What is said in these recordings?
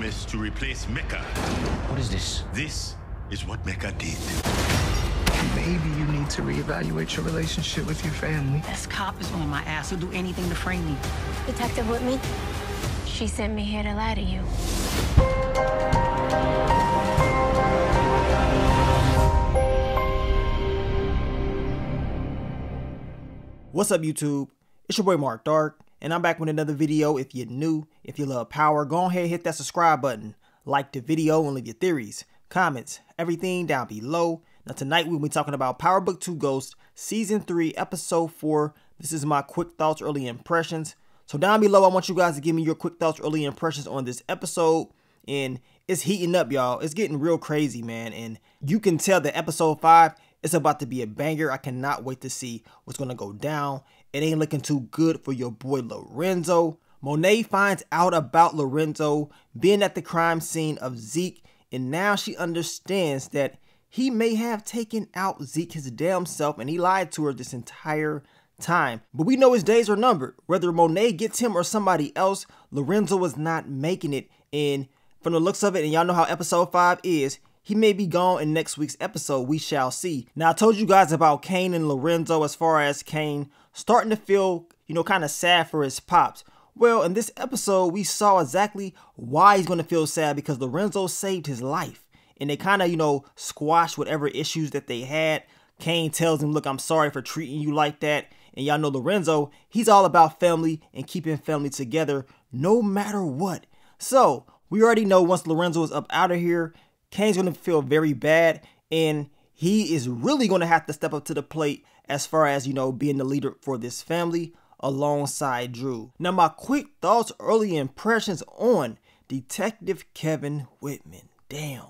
promised to replace Mecca. What is this? This is what Mecca did. Maybe you need to reevaluate your relationship with your family. This cop is on my ass. He'll do anything to frame me. Detective Whitney, she sent me here to lie to you. What's up, YouTube? It's your boy Marc Dark, and I'm back with another video. If you're new, if you love power, go ahead hit that subscribe button. Like the video and leave your theories, comments, everything down below. Now tonight we'll be talking about Power Book 2 Ghost, Season 3, Episode 4. This is my quick thoughts, early impressions. So down below, I want you guys to give me your quick thoughts, early impressions on this episode. And it's heating up, y'all. It's getting real crazy, man. And you can tell that Episode 5 it's about to be a banger. I cannot wait to see what's going to go down. It ain't looking too good for your boy Lorenzo. Monet finds out about Lorenzo being at the crime scene of Zeke, and now she understands that he may have taken out Zeke his damn self and he lied to her this entire time. But we know his days are numbered. Whether Monet gets him or somebody else, Lorenzo was not making it. And from the looks of it, and y'all know how episode 5 is, he may be gone in next week's episode, we shall see. Now, I told you guys about Cane and Lorenzo as far as Cane starting to feel, you know, kind of sad for his pops. Well, in this episode, we saw exactly why he's going to feel sad because Lorenzo saved his life. And they kind of, you know, squashed whatever issues that they had. Cane tells him, look, I'm sorry for treating you like that. And y'all know Lorenzo, he's all about family and keeping family together no matter what. So, we already know once Lorenzo is up out of here, Cane's going to feel very bad and he is really going to have to step up to the plate as far as, you know, being the leader for this family alongside Dru. Now, my quick thoughts, early impressions on Detective Kevin Whitman. Damn.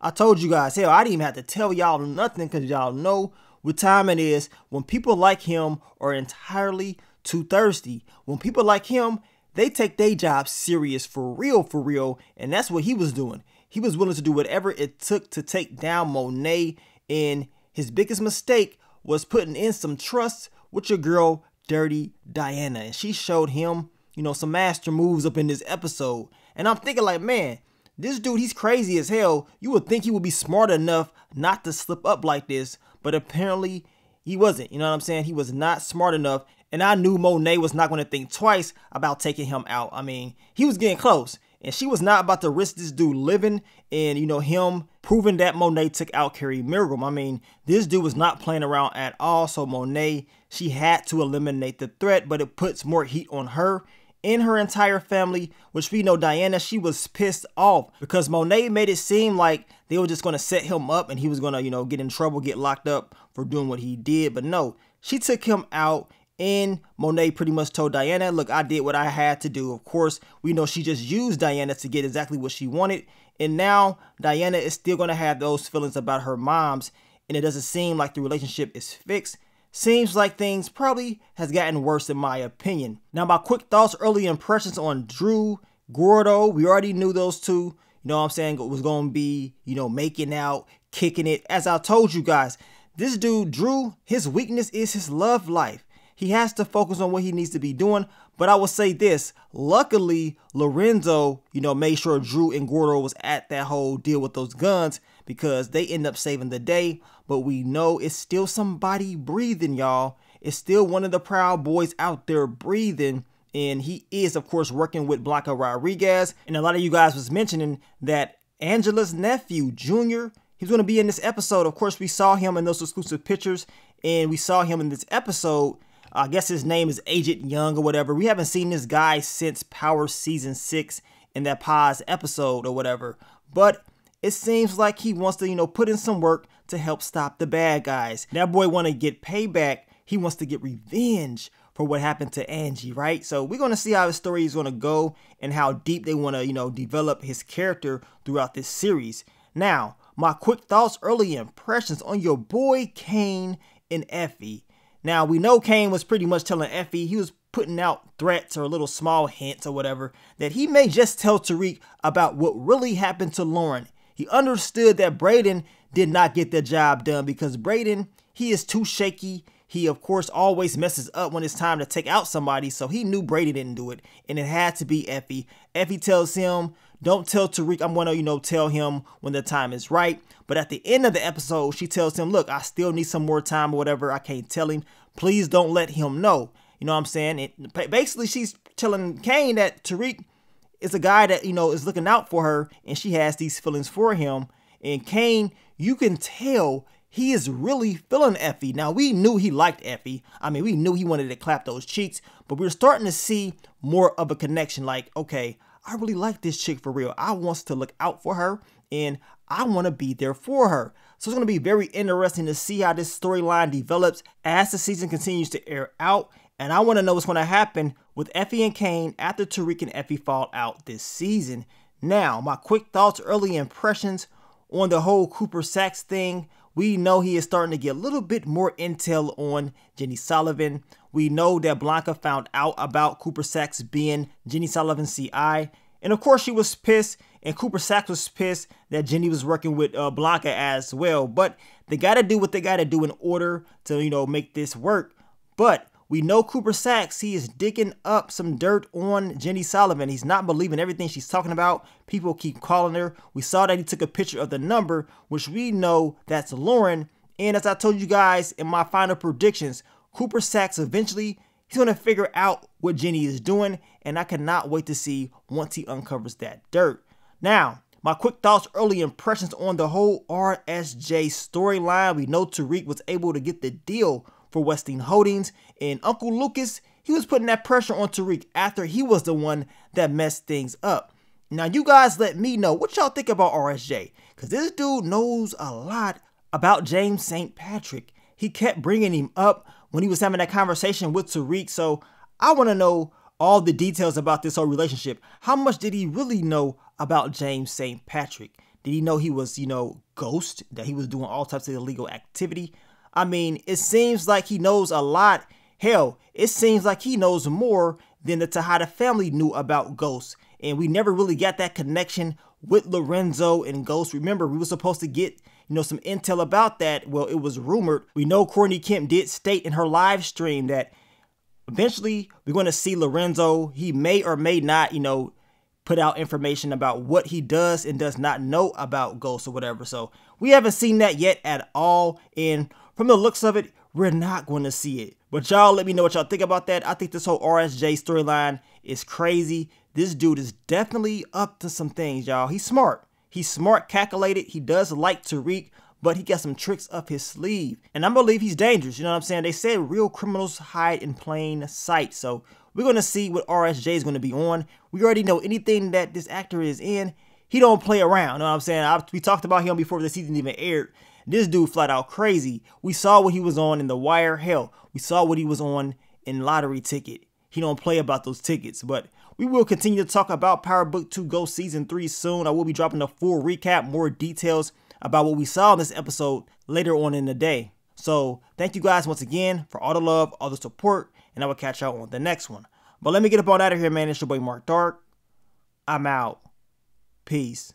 I told you guys, hell, I didn't even have to tell y'all nothing because y'all know what time it is when people like him are entirely too thirsty. When people like him, they take their job serious for real, for real, and that's what he was doing. He was willing to do whatever it took to take down Monet, and his biggest mistake was putting in some trust with your girl, Dirty Diana. And she showed him, you know, some master moves up in this episode. And I'm thinking, like, man, this dude, he's crazy as hell. You would think he would be smart enough not to slip up like this, but apparently he wasn't. You know what I'm saying? He was not smart enough. And I knew Monet was not going to think twice about taking him out. I mean, he was getting close. And she was not about to risk this dude living and, you know, him proving that Monet took out Carrie Milgram. I mean, this dude was not playing around at all. So Monet, she had to eliminate the threat, but it puts more heat on her and her entire family, which we know Diana, she was pissed off because Monet made it seem like they were just going to set him up and he was going to, you know, get in trouble, get locked up for doing what he did. But no, she took him out and Monet pretty much told Diana, look, I did what I had to do. Of course, we know she just used Diana to get exactly what she wanted. And now Diana is still going to have those feelings about her moms. And it doesn't seem like the relationship is fixed. Seems like things probably has gotten worse in my opinion. Now, my quick thoughts, early impressions on Dru, Gordo. We already knew those two. You know what I'm saying? It was going to be, you know, making out, kicking it. As I told you guys, this dude, Dru, his weakness is his love life. He has to focus on what he needs to be doing. But I will say this, luckily, Lorenzo, you know, made sure Dru and Gordo was at that whole deal with those guns because they end up saving the day. But we know it's still somebody breathing, y'all. It's still one of the Proud Boys out there breathing. And he is, of course, working with Blanca Rodriguez. And a lot of you guys was mentioning that Angela's nephew, Junior, he's going to be in this episode. Of course, we saw him in those exclusive pictures. And we saw him in this episode I guess his name is Agent Young or whatever. We haven't seen this guy since Power Season 6 in that pause episode or whatever. But it seems like he wants to, you know, put in some work to help stop the bad guys. That boy want to get payback. He wants to get revenge for what happened to Angie, right? So we're going to see how the story is going to go and how deep they want to, you know, develop his character throughout this series. Now, my quick thoughts, early impressions on your boy Cane and Effie. Now, we know Cane was pretty much telling Effie, he was putting out threats or little small hints or whatever, that he may just tell Tariq about what really happened to Lauren. He understood that Brayden did not get the job done because Brayden, he is too shaky. He, of course, always messes up when it's time to take out somebody, so he knew Brady didn't do it, and it had to be Effie. Effie tells him, don't tell Tariq, I'm gonna, you know, tell him when the time is right. But at the end of the episode, she tells him, look, I still need some more time or whatever. I can't tell him. Please don't let him know. You know what I'm saying? It, basically, she's telling Cane that Tariq is a guy that, you know, is looking out for her and she has these feelings for him. And Cane, you can tell he is really feeling Effie. Now, we knew he liked Effie. I mean, we knew he wanted to clap those cheeks, but we are starting to see more of a connection. Like, okay, I really like this chick for real. I wants to look out for her and I want to be there for her. So it's going to be very interesting to see how this storyline develops as the season continues to air out. And I want to know what's going to happen with Effie and Cane after Tariq and Effie fall out this season. Now, my quick thoughts, early impressions on the whole Cooper Saxe thing. We know he is starting to get a little bit more intel on Jenny Sullivan. We know that Blanca found out about Cooper Saxe being Jenny Sullivan's CI. And of course, she was pissed, and Cooper Saxe was pissed that Jenny was working with uh, Blanca as well. But they got to do what they got to do in order to, you know, make this work. But we know Cooper Saxe, he is digging up some dirt on Jenny Sullivan. He's not believing everything she's talking about. People keep calling her. We saw that he took a picture of the number, which we know that's Lauren. And as I told you guys in my final predictions, Cooper Saxe eventually he's going to figure out what Jenny is doing, and I cannot wait to see once he uncovers that dirt. Now, my quick thoughts, early impressions on the whole RSJ storyline. We know Tariq was able to get the deal for Weston Holdings. And Uncle Lucas, he was putting that pressure on Tariq after he was the one that messed things up. Now, you guys let me know what y'all think about RSJ. Because this dude knows a lot about James St. Patrick. He kept bringing him up when he was having that conversation with Tariq. So I want to know all the details about this whole relationship. How much did he really know about James St. Patrick? Did he know he was, you know, ghost, that he was doing all types of illegal activity? I mean, it seems like he knows a lot. Hell, it seems like he knows more than the Tejada family knew about Ghost. And we never really got that connection with Lorenzo and Ghost. Remember, we were supposed to get, you know, some intel about that. Well, it was rumored. We know Courtney Kemp did state in her live stream that eventually we're going to see Lorenzo. He may or may not, you know, put out information about what he does and does not know about Ghost or whatever. So we haven't seen that yet at all. And from the looks of it, we're not going to see it. But y'all let me know what y'all think about that. I think this whole RSJ storyline is crazy. This dude is definitely up to some things, y'all. He's smart. He's smart, calculated. He does like Tariq, but he got some tricks up his sleeve. And I believe he's dangerous. You know what I'm saying? They said real criminals hide in plain sight. So we're going to see what RSJ is going to be on. We already know anything that this actor is in. He don't play around. You know what I'm saying? I, we talked about him before the season even aired. This dude flat out crazy. We saw what he was on in The Wire. Hell, we saw what he was on in Lottery Ticket. He don't play about those tickets, but we will continue to talk about Power Book 2 Go Season 3 soon. I will be dropping a full recap, more details about what we saw in this episode later on in the day. So thank you guys once again for all the love, all the support, and I will catch y'all on the next one. But let me get up on out of here, man. It's your boy Marc Dark. I'm out. Peace.